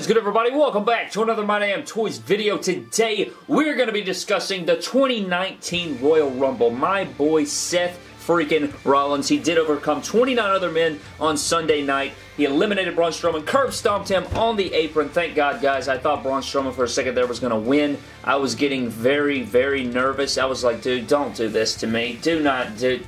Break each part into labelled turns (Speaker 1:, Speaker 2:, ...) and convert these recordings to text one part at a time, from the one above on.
Speaker 1: Is good everybody? Welcome back to another My Damn Toys video. Today we're going to be discussing the 2019 Royal Rumble. My boy Seth freaking Rollins. He did overcome 29 other men on Sunday night. He eliminated Braun Strowman, curb stomped him on the apron. Thank God, guys. I thought Braun Strowman for a second there was going to win. I was getting very, very nervous. I was like, dude, don't do this to me. Do not do,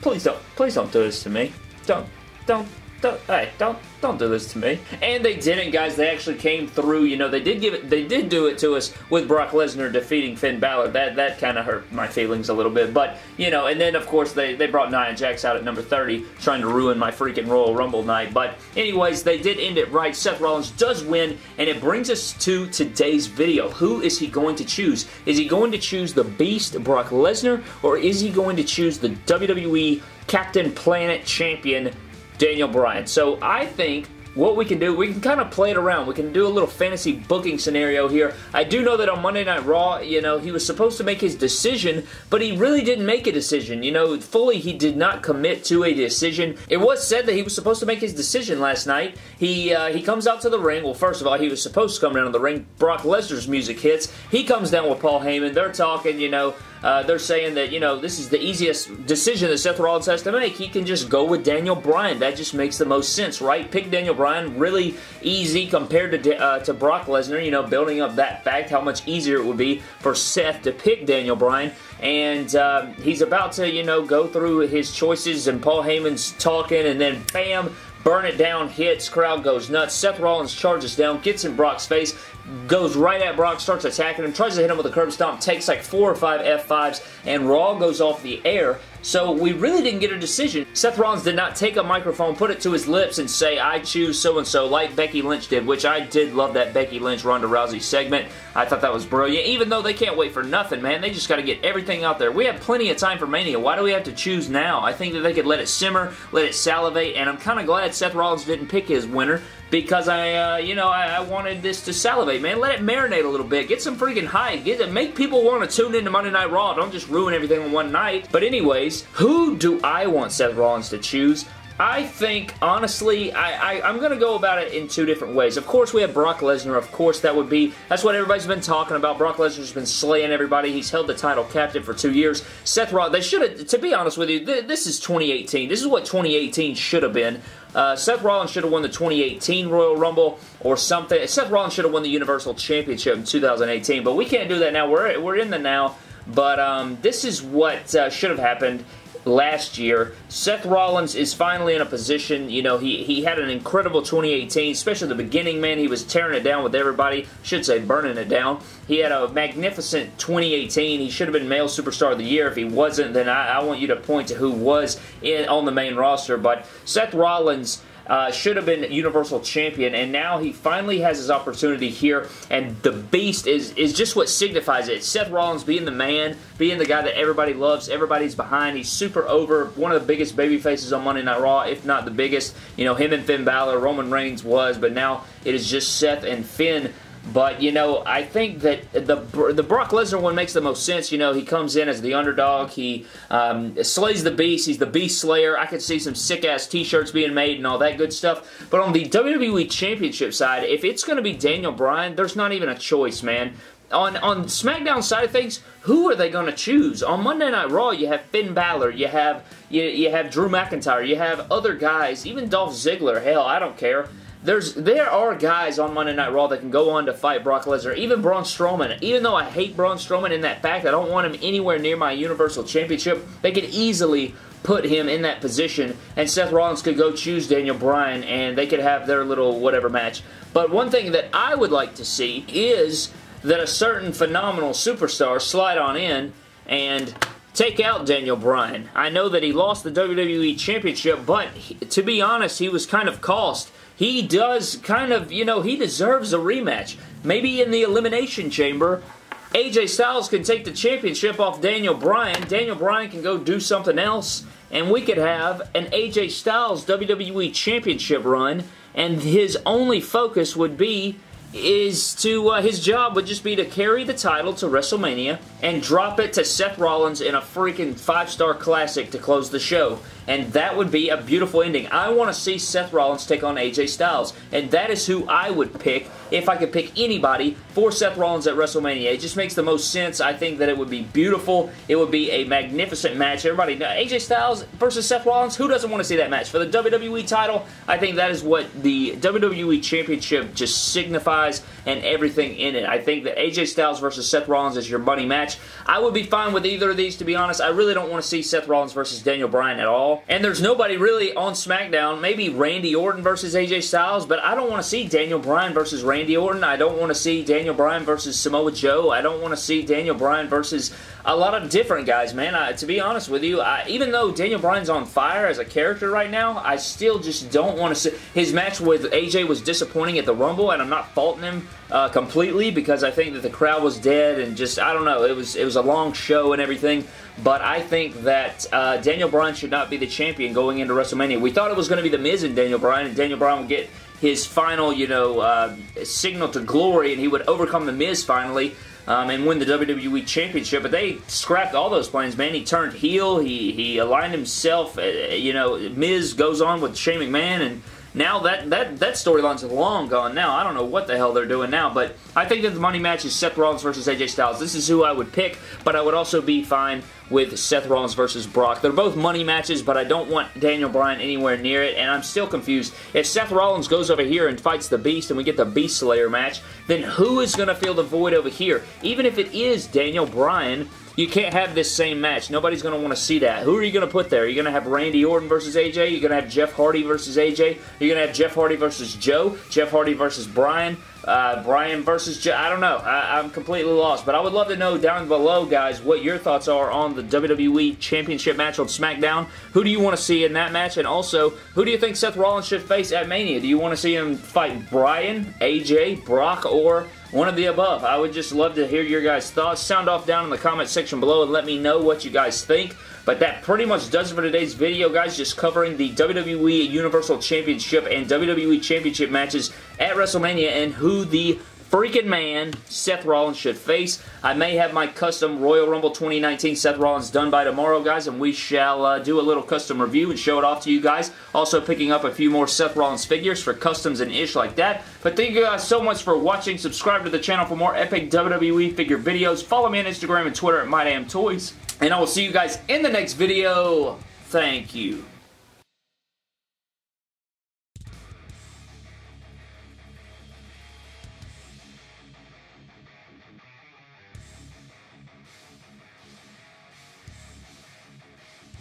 Speaker 1: please don't, please don't do this to me. Don't, don't, don't, hey, don't, don't do this to me. And they didn't, guys. They actually came through. You know, they did give it. They did do it to us with Brock Lesnar defeating Finn Balor. That that kind of hurt my feelings a little bit. But you know, and then of course they they brought Nia Jax out at number 30, trying to ruin my freaking Royal Rumble night. But anyways, they did end it right. Seth Rollins does win, and it brings us to today's video. Who is he going to choose? Is he going to choose the Beast Brock Lesnar, or is he going to choose the WWE Captain Planet Champion? Daniel Bryan. So I think what we can do, we can kind of play it around. We can do a little fantasy booking scenario here. I do know that on Monday Night Raw, you know, he was supposed to make his decision, but he really didn't make a decision. You know, fully he did not commit to a decision. It was said that he was supposed to make his decision last night. He uh, he comes out to the ring. Well, first of all, he was supposed to come down to the ring. Brock Lesnar's music hits. He comes down with Paul Heyman. They're talking, you know, uh, they're saying that, you know, this is the easiest decision that Seth Rollins has to make. He can just go with Daniel Bryan. That just makes the most sense, right? Pick Daniel Bryan. Really easy compared to, uh, to Brock Lesnar, you know, building up that fact, how much easier it would be for Seth to pick Daniel Bryan. And uh, he's about to, you know, go through his choices and Paul Heyman's talking and then bam, Burn it down, hits, crowd goes nuts. Seth Rollins charges down, gets in Brock's face, goes right at Brock, starts attacking him, tries to hit him with a curb stomp, takes like four or five F5s, and Raw goes off the air. So we really didn't get a decision. Seth Rollins did not take a microphone, put it to his lips, and say, I choose so-and-so, like Becky Lynch did, which I did love that Becky Lynch Ronda Rousey segment. I thought that was brilliant, even though they can't wait for nothing, man. They just got to get everything out there. We have plenty of time for Mania. Why do we have to choose now? I think that they could let it simmer, let it salivate, and I'm kind of glad Seth Rollins didn't pick his winner because I, uh, you know, I, I, wanted this to salivate, man. Let it marinate a little bit. Get some freaking hype. Get it. Make people want to tune into Monday Night Raw. Don't just ruin everything on one night. But anyways, who do I want Seth Rollins to choose? I think, honestly, I, I, am going to go about it in two different ways. Of course, we have Brock Lesnar. Of course, that would be, that's what everybody's been talking about. Brock Lesnar's been slaying everybody. He's held the title captive for two years. Seth Rollins, they should have, to be honest with you, th this is 2018. This is what 2018 should have been. Uh, Seth Rollins should have won the 2018 Royal Rumble or something. Seth Rollins should have won the Universal Championship in 2018, but we can't do that now. We're, we're in the now. But um, this is what uh, should have happened last year. Seth Rollins is finally in a position, you know, he, he had an incredible 2018, especially the beginning, man. He was tearing it down with everybody. should say burning it down. He had a magnificent 2018. He should have been male superstar of the year. If he wasn't, then I, I want you to point to who was in on the main roster. But Seth Rollins uh, should have been Universal Champion, and now he finally has his opportunity here, and the Beast is, is just what signifies it. Seth Rollins being the man, being the guy that everybody loves, everybody's behind. He's super over, one of the biggest baby faces on Monday Night Raw, if not the biggest. You know, him and Finn Balor, Roman Reigns was, but now it is just Seth and Finn but, you know, I think that the the Brock Lesnar one makes the most sense. You know, he comes in as the underdog. He um, slays the beast. He's the beast slayer. I could see some sick-ass t-shirts being made and all that good stuff. But on the WWE Championship side, if it's going to be Daniel Bryan, there's not even a choice, man. On, on SmackDown side of things, who are they going to choose? On Monday Night Raw, you have Finn Balor, you have you, you have Drew McIntyre, you have other guys, even Dolph Ziggler. Hell, I don't care there's there are guys on Monday Night Raw that can go on to fight Brock Lesnar, even Braun Strowman. Even though I hate Braun Strowman in that fact, I don't want him anywhere near my Universal Championship. They could easily put him in that position, and Seth Rollins could go choose Daniel Bryan, and they could have their little whatever match. But one thing that I would like to see is that a certain phenomenal superstar slide on in and take out Daniel Bryan. I know that he lost the WWE Championship, but he, to be honest, he was kind of cost he does kind of, you know, he deserves a rematch. Maybe in the Elimination Chamber, AJ Styles can take the championship off Daniel Bryan. Daniel Bryan can go do something else, and we could have an AJ Styles WWE Championship run, and his only focus would be is to uh, his job would just be to carry the title to WrestleMania and drop it to Seth Rollins in a freaking five-star classic to close the show. and that would be a beautiful ending. I want to see Seth Rollins take on AJ Styles, and that is who I would pick if I could pick anybody for Seth Rollins at WrestleMania. It just makes the most sense. I think that it would be beautiful. It would be a magnificent match. Everybody, AJ Styles versus Seth Rollins, who doesn't want to see that match? For the WWE title, I think that is what the WWE Championship just signifies guys and everything in it. I think that AJ Styles versus Seth Rollins is your money match. I would be fine with either of these, to be honest. I really don't want to see Seth Rollins versus Daniel Bryan at all. And there's nobody really on SmackDown. Maybe Randy Orton versus AJ Styles, but I don't want to see Daniel Bryan versus Randy Orton. I don't want to see Daniel Bryan versus Samoa Joe. I don't want to see Daniel Bryan versus a lot of different guys, man. I, to be honest with you, I, even though Daniel Bryan's on fire as a character right now, I still just don't want to see... His match with AJ was disappointing at the Rumble, and I'm not faulting him uh, completely because I think that the crowd was dead and just, I don't know, it was, it was a long show and everything, but I think that uh, Daniel Bryan should not be the champion going into WrestleMania. We thought it was going to be The Miz and Daniel Bryan, and Daniel Bryan would get his final, you know, uh, signal to glory, and he would overcome The Miz finally, um, and win the WWE Championship, but they scrapped all those plans, man. He turned heel, he, he aligned himself, uh, you know, Miz goes on with Shane McMahon, and now that that that storyline's long gone now. I don't know what the hell they're doing now, but I think that the money match is Seth Rollins versus AJ Styles. This is who I would pick, but I would also be fine with Seth Rollins versus Brock. They're both money matches, but I don't want Daniel Bryan anywhere near it, and I'm still confused. If Seth Rollins goes over here and fights the Beast and we get the Beast Slayer match, then who is going to fill the void over here? Even if it is Daniel Bryan, you can't have this same match. Nobody's going to want to see that. Who are you going to put there? You're going to have Randy Orton versus AJ? You're going to have Jeff Hardy versus AJ? You're going to have Jeff Hardy versus Joe? Jeff Hardy versus Bryan? Uh, Bryan versus Joe? I don't know. I, I'm completely lost. But I would love to know down below, guys, what your thoughts are on the WWE Championship match on SmackDown. Who do you want to see in that match? And also, who do you think Seth Rollins should face at Mania? Do you want to see him fight Bryan, AJ, Brock, or one of the above. I would just love to hear your guys' thoughts. Sound off down in the comment section below and let me know what you guys think. But that pretty much does it for today's video, guys. Just covering the WWE Universal Championship and WWE Championship matches at WrestleMania and who the freaking man Seth Rollins should face. I may have my custom Royal Rumble 2019 Seth Rollins done by tomorrow, guys, and we shall uh, do a little custom review and show it off to you guys. Also picking up a few more Seth Rollins figures for customs and ish like that. But thank you guys so much for watching. Subscribe to the channel for more epic WWE figure videos. Follow me on Instagram and Twitter at MyDamnToys. And I will see you guys in the next video. Thank you.